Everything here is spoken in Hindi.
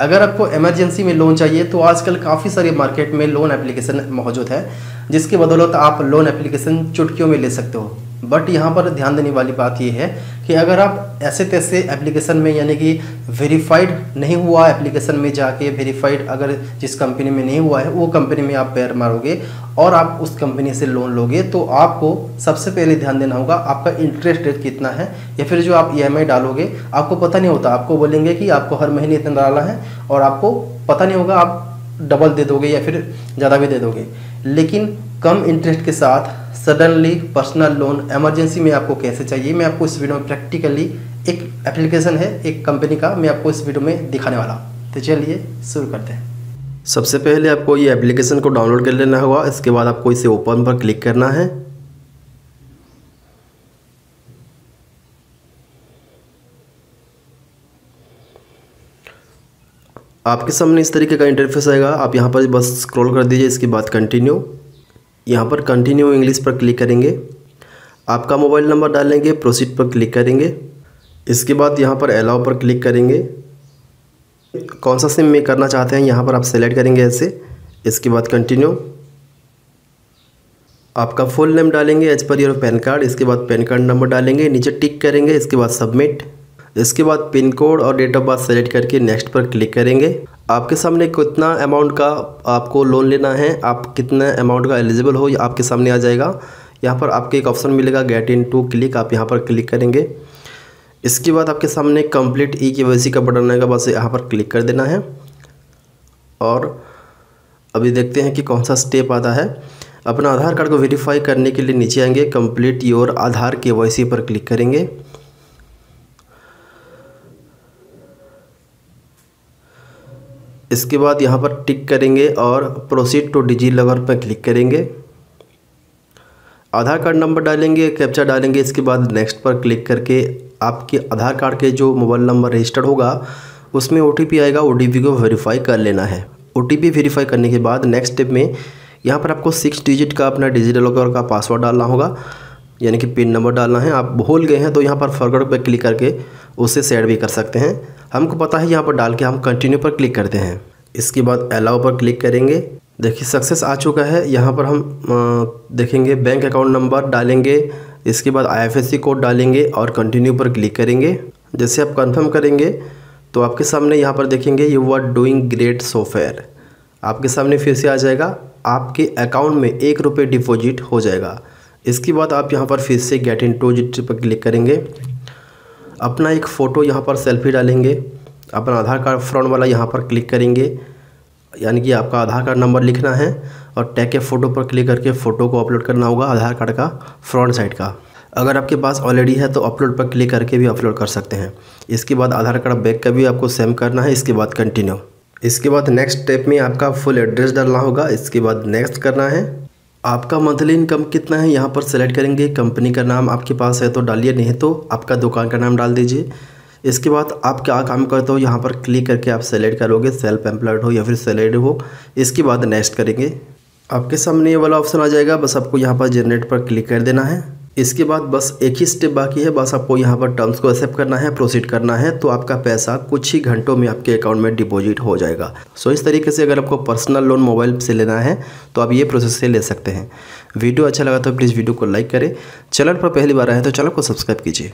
अगर आपको इमरजेंसी में लोन चाहिए तो आजकल काफ़ी सारे मार्केट में लोन एप्लीकेशन मौजूद है, जिसकी बदौलत आप लोन एप्लीकेशन चुटकियों में ले सकते हो। बट यहाँ पर ध्यान देने वाली बात यह है कि अगर आप ऐसे तैसे एप्लीकेशन में, यानी कि वेरीफाइड नहीं हुआ एप्लीकेशन में जाके वेरीफाइड अगर जिस कंपनी में नहीं हुआ है, वो कंपनी में आप पैर मारोगे और आप उस कंपनी से लोन लोगे तो आपको सबसे पहले ध्यान देना होगा आपका इंटरेस्ट रेट कितना है या फिर जो आप ईएमआई डालोगे, आपको पता नहीं होता। आपको बोलेंगे कि आपको हर महीने इतना डालना है और आपको पता नहीं होगा आप डबल दे दोगे या फिर ज़्यादा भी दे दोगे। लेकिन कम इंटरेस्ट के साथ सडनली पर्सनल लोन एमरजेंसी में आपको कैसे चाहिए? मैं आपको इस वीडियो में प्रैक्टिकली एक एप्लीकेशन है, एक कंपनी का मैं आपको इस वीडियो में दिखाने वाला तो चलिए शुरू करते हैं। सबसे पहले आपको ये एप्लीकेशन को डाउनलोड कर लेना होगा, इसके बाद आपको इसे ओपन पर क्लिक करना है। आपके सामने इस तरीके का इंटरफेस आएगा। आप यहाँ पर बस स्क्रॉल कर दीजिए, इसके बाद कंटिन्यू यहाँ पर कंटिन्यू इंग्लिश पर क्लिक करेंगे। आपका मोबाइल नंबर डालेंगे प्रोसीड पर क्लिक करेंगे। इसके बाद यहाँ पर अलाउ पर क्लिक करेंगे। कौन सा सिम में करना चाहते हैं, यहाँ पर आप सेलेक्ट करेंगे ऐसे। इसके बाद कंटिन्यू आपका फुल नेम डालेंगे as per your PAN card इसके बाद पैन कार्ड नंबर डालेंगे। नीचे टिक करेंगे। इसके बाद सबमिट इसके बाद पिन कोड और डेट ऑफ़ बर्थ सेलेक्ट करके नेक्स्ट पर क्लिक करेंगे। आपके सामने कितना अमाउंट का आपको लोन लेना है, आप कितना अमाउंट का एलिजिबल हो आपके सामने आ जाएगा। यहाँ पर आपके एक ऑप्शन मिलेगा गेट इन टू क्लिक आप यहाँ पर क्लिक करेंगे। इसके बाद आपके सामने कंप्लीट ई के का बटन आएगा, बस यहाँ पर क्लिक कर देना है। और अभी देखते हैं कि कौन सा स्टेप आता है। अपना आधार कार्ड को वेरीफाई करने के लिए नीचे आएँगे कंप्लीट योर आधार के पर क्लिक करेंगे। इसके बाद यहाँ पर टिक करेंगे और प्रोसीड टू डिजी लॉकर पर क्लिक करेंगे। आधार कार्ड नंबर डालेंगे कैप्चा डालेंगे, इसके बाद नेक्स्ट पर क्लिक करके आपके आधार कार्ड के जो मोबाइल नंबर रजिस्टर्ड होगा, उसमें ओटीपी आएगा ओटीपी को वेरीफाई कर लेना है। ओटीपी वेरीफाई करने के बाद नेक्स्ट स्टेप में यहाँ पर आपको सिक्स डिजिट का अपना डिजिटल लॉकर का पासवर्ड डालना होगा, यानी कि पिन नंबर डालना है। आप भूल गए हैं तो यहाँ पर फॉरवर्ड पर क्लिक करके उसे सेट भी कर सकते हैं। हमको पता है यहाँ पर डाल के हम कंटिन्यू पर क्लिक करते हैं। इसके बाद अलाउ पर क्लिक करेंगे। देखिए सक्सेस आ चुका है। यहाँ पर हम देखेंगे बैंक अकाउंट नंबर डालेंगे। इसके बाद आईएफएससी कोड डालेंगे और कंटिन्यू पर क्लिक करेंगे। जैसे आप कंफर्म करेंगे तो आपके सामने यहाँ पर देखेंगे you are doing great software आपके सामने फिर से आ जाएगा। आपके अकाउंट में एक रुपये डिपॉजिट हो जाएगा। इसके बाद आप यहाँ पर फिर से गेट इन टू पर क्लिक करेंगे। अपना एक फ़ोटो यहाँ पर सेल्फी डालेंगे। अपना आधार कार्ड फ्रंट वाला यहाँ पर क्लिक करेंगे। यानी कि आपका आधार कार्ड नंबर लिखना है और टैग के फ़ोटो पर क्लिक करके फ़ोटो को अपलोड करना होगा आधार कार्ड का फ्रंट साइड का। अगर आपके पास ऑलरेडी है तो अपलोड पर क्लिक करके भी अपलोड कर सकते हैं। इसके बाद आधार कार्ड बैक का भी आपको सेम करना है। इसके बाद कंटिन्यू इसके बाद नेक्स्ट स्टेप में आपका फुल एड्रेस डालना होगा। इसके बाद नेक्स्ट करना है। आपका मंथली इनकम कितना है? यहाँ पर सेलेक्ट करेंगे कंपनी का नाम आपके पास है तो डालिए, नहीं तो आपका दुकान का नाम डाल दीजिए। इसके बाद आप क्या काम करते हो? यहाँ पर क्लिक करके आप सेलेक्ट करोगे सेल्फ एम्प्लॉयड हो या फिर सैलरी हो। इसके बाद नेक्स्ट करेंगे। आपके सामने ये वाला ऑप्शन आ जाएगा, बस आपको यहाँ पर जनरेट पर क्लिक कर देना है। इसके बाद बस एक ही स्टेप बाकी है, बस आपको यहाँ पर टर्म्स को एक्सेप्ट करना है प्रोसीड करना है तो आपका पैसा कुछ ही घंटों में आपके अकाउंट में डिपॉजिट हो जाएगा। सो इस तरीके से अगर आपको पर्सनल लोन मोबाइल से लेना है तो आप ये प्रोसेस से ले सकते हैं। वीडियो अच्छा लगा तो प्लीज़ वीडियो को लाइक करें। चैनल पर पहली बार आए तो चैनल को सब्सक्राइब कीजिए।